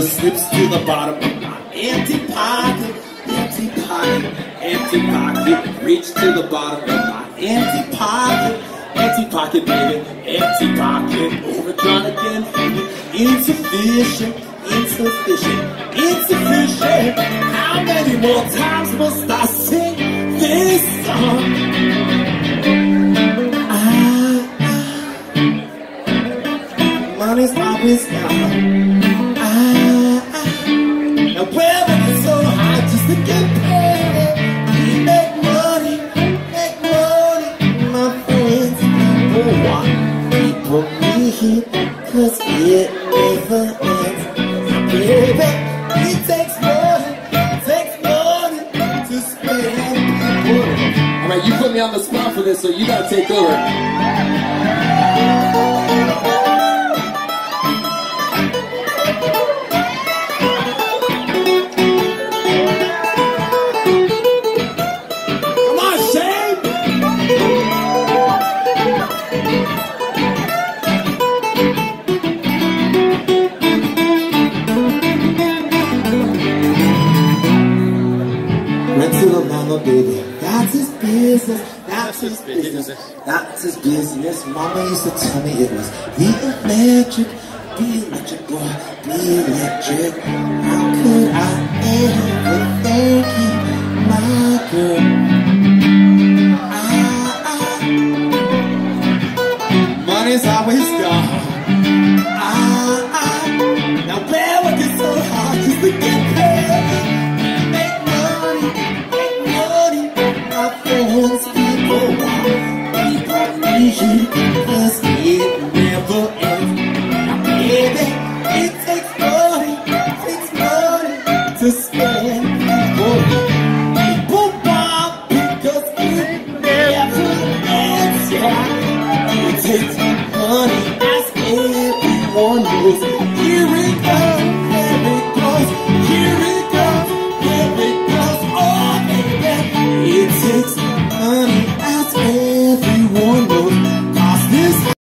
just slips to the bottom of my empty pocket, empty pocket, empty pocket. Reach to the bottom of my empty pocket, empty pocket, baby, empty pocket. Overdrawn again, baby, insufficient, insufficient, insufficient. How many more times must I sing this song? Ah, money's always out. Now where would so hard just to get paid? We make money, make money, my friends. People want, people need, cause it never ends. Baby, it takes money, it takes money to spend. Alright, you put me on the spot for this, so you gotta take over. To the mama, baby. That's his business. That's his business. That's his business. Mama used to tell me it was be electric, be electric, boy, be electric. How could I people want, people cause it never ends. Baby, it takes money, it takes money to spend. People, people want, because never it takes money, as everyone knows.